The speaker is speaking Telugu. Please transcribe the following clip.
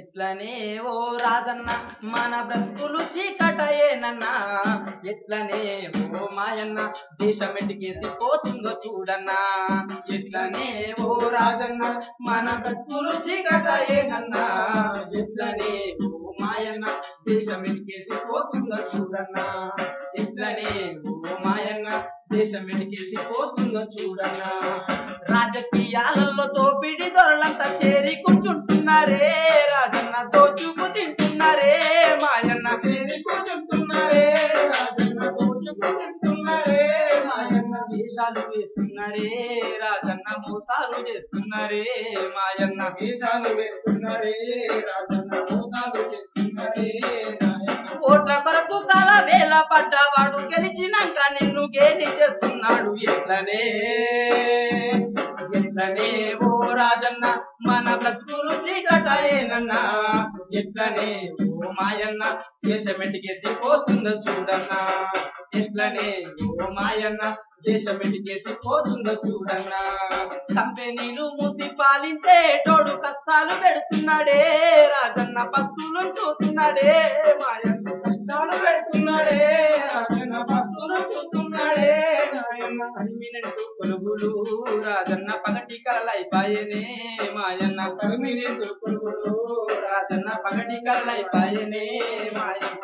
ఎట్లనే ఓ రాజన్న మన బ్రతుకులు చీకటయేనన్న. ఎట్లనే ఓ మాయన్న దేశం ఎటుకేసి పోతుందో చూడన్నా. ఎట్లనే ఓ రాజన్న మన బ్రతుకులు చీకటయేనన్న. ఎట్లనే ఓ మాయన్న దేశం ఎటుకేసి పోతుందో చూడన్నా. ఎట్లనే ఓ మాయన్న దేశం ఎటుకేసి పోతుందో చూడన్నా. రాజకీయాలలో తోపిడి దొరలంతా చేరి కూర్చుంటున్నారే. తింటున్నారే మాయన్న వేషాలు వేస్తున్నారే రాజన్న మోసాలు చేస్తున్నారే మాయన్న వేషాలు వేస్తున్నారే రాజన్న మోసాలు చేస్తున్నారే ఓట్ల కొరకు కాల వేల పడ్డవాడు గెలిచినాక నిన్ను గేలి చేస్తున్నాడు ఎట్లనే? ఎట్లనే ఓ రాజన్న మన బ్రతుకులు చీకటయేనన్నా ఎట్లనే ఓ మాయన్న దేశమెటికేసి పోతుందో చూడన్నా. ఎట్లనే ఓ మాయన్న దేశం పోతుందో చూడన్నా. కంపెనీలు మూసి పాలించేటోడు కష్టాలు పెడుతున్నాడే. రాజన్న పస్తులు చూస్తున్నాడే. మాయన్న నాయన్న కొలుగులు రాజన్న పగటి కలలైపాయనే మాయన్న పర్మినెంట్ కొలుగులు రాజన్న పగటి కలలైపాయనే మాయన్న